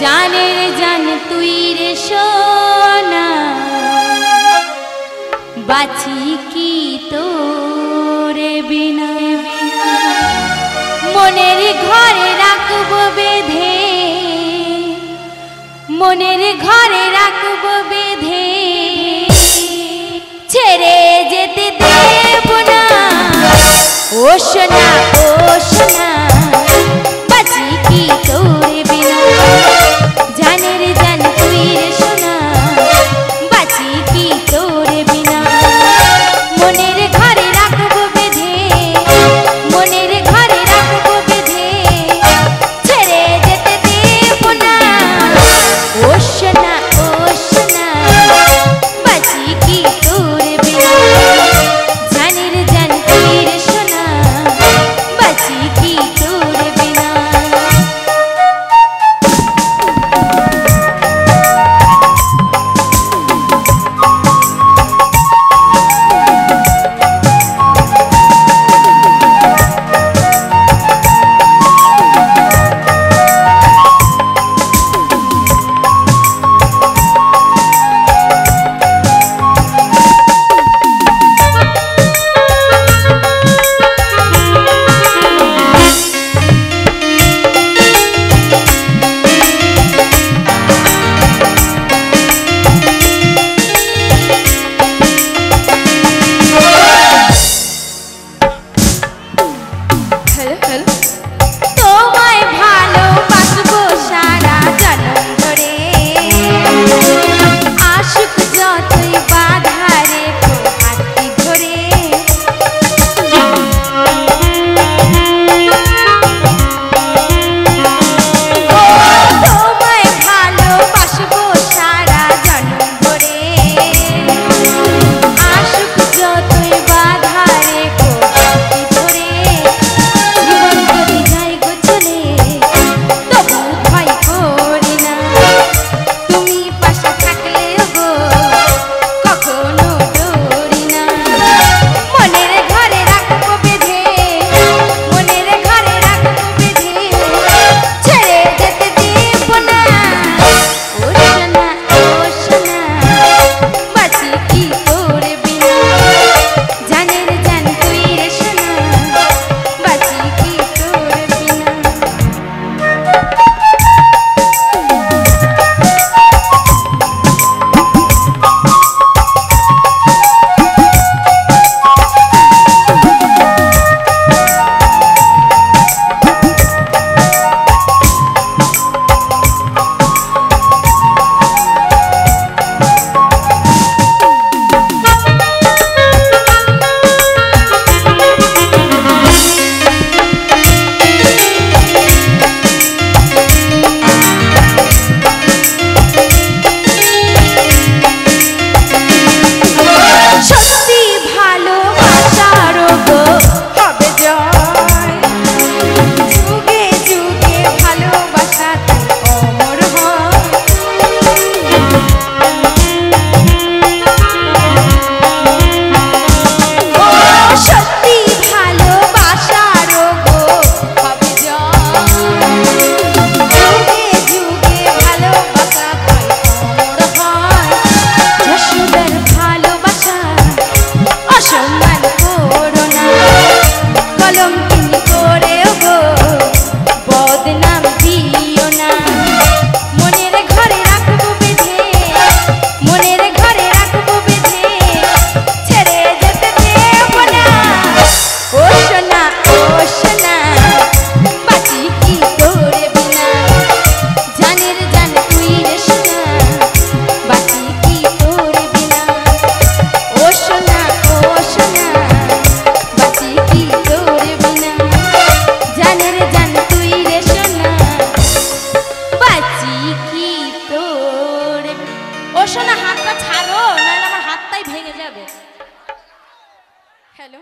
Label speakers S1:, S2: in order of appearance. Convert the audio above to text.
S1: জানের জান তুই রে সোনা। বাছি কি তোরে বিনা। মনের ঘরে রাখব বেঁধে। মনের ঘরে রাখব বেঁধে। ছেড়ে যেতে দেব না। ও সোনা ও সোনা। সোনা হাতটা ছাড়ো নাহলে আমার হাতটাই ভেঙে যাবে। হ্যালো